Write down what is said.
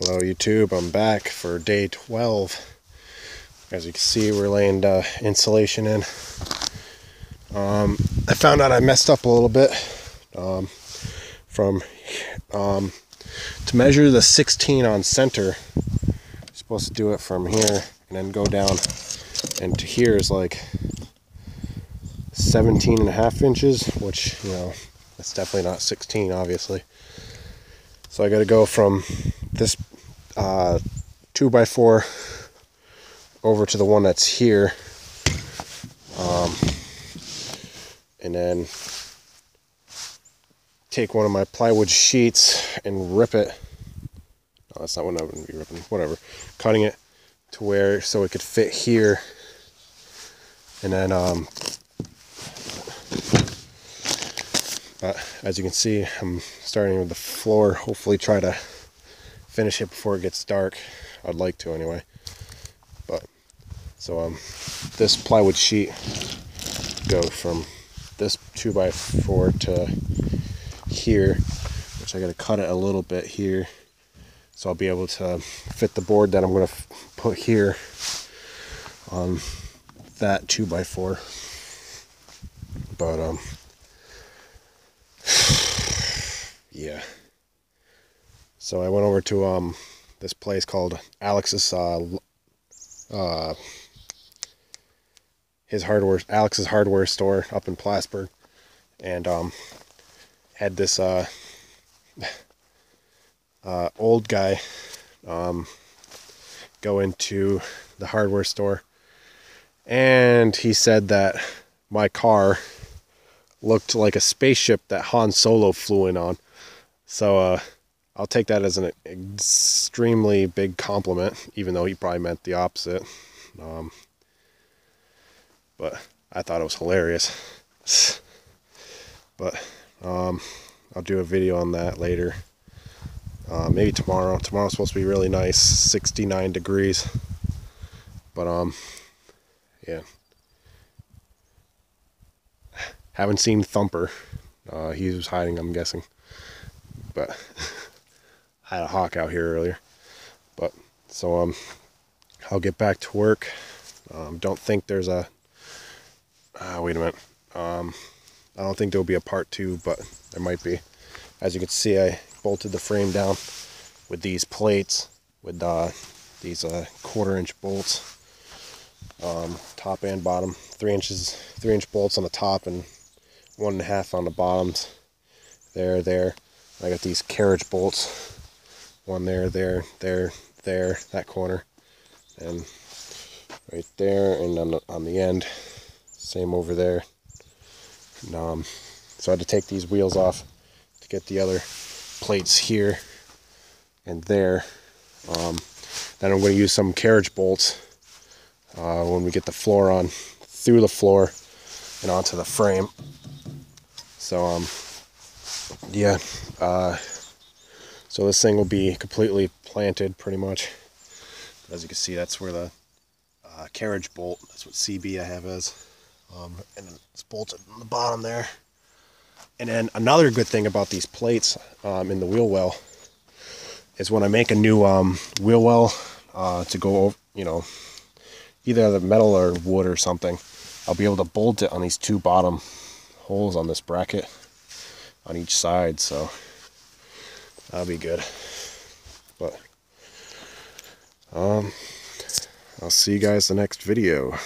Hello YouTube, I'm back for day 12. As you can see, we're laying uh, insulation in. Um, I found out I messed up a little bit um, from um, to measure the 16 on center. You're supposed to do it from here and then go down and to here is like 17 and a half inches, which, you know, that's definitely not 16, obviously. So I got to go from this uh, 2x4 over to the one that's here. Um, and then take one of my plywood sheets and rip it. No, that's not what I would be ripping. Whatever. Cutting it to where so it could fit here. And then um, But as you can see, I'm starting with the floor. Hopefully try to finish it before it gets dark. I'd like to anyway. But so um, this plywood sheet go from this 2x4 to here, which I got to cut it a little bit here. So I'll be able to fit the board that I'm going to put here on that 2x4. But um, yeah. So I went over to um this place called Alex's uh, uh his hardware Alex's hardware store up in Plattsburgh and um had this uh uh old guy um go into the hardware store and he said that my car looked like a spaceship that Han Solo flew in on. So uh, I'll take that as an extremely big compliment, even though he probably meant the opposite. Um, but I thought it was hilarious. but um, I'll do a video on that later. Uh, maybe tomorrow. Tomorrow's supposed to be really nice, 69 degrees. But um, yeah. Haven't seen Thumper. Uh, he was hiding, I'm guessing but Had a hawk out here earlier. But so um, I'll get back to work. Um, don't think there's a. Uh, wait a minute. Um, I don't think there'll be a part two, but there might be. As you can see, I bolted the frame down with these plates, with uh, these uh, quarter inch bolts, um, top and bottom. Three inches, three inch bolts on the top, and one and a half on the bottoms. There, there. I got these carriage bolts, one there, there, there, there, that corner, and right there, and on the, on the end, same over there. And, um, so I had to take these wheels off to get the other plates here and there. Um, then I'm going to use some carriage bolts uh, when we get the floor on through the floor and onto the frame. So um, yeah, uh, so this thing will be completely planted pretty much. As you can see, that's where the uh, carriage bolt, that's what CB I have is. Um, and it's bolted on the bottom there. And then another good thing about these plates um, in the wheel well is when I make a new um, wheel well uh, to go over, you know, either the metal or wood or something, I'll be able to bolt it on these two bottom holes on this bracket on each side, so that'll be good. But um, I'll see you guys the next video.